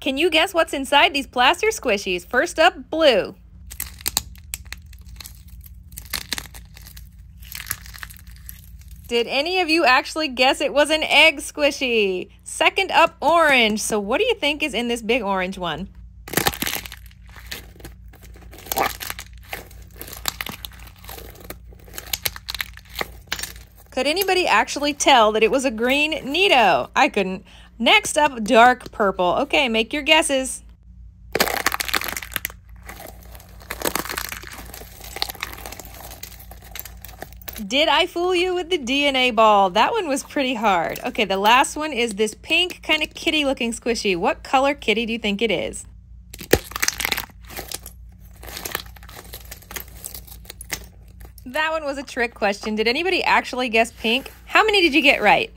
Can you guess what's inside these plaster squishies? First up, blue. Did any of you actually guess it was an egg squishy? Second up, orange. So what do you think is in this big orange one? Could anybody actually tell that it was a green NeeDoh? I couldn't. Next up, dark purple. Okay, make your guesses. Did I fool you with the DNA ball? That one was pretty hard. Okay, the last one is this pink kind of kitty looking squishy. What color kitty do you think it is? That one was a trick question. Did anybody actually guess pink? How many did you get right?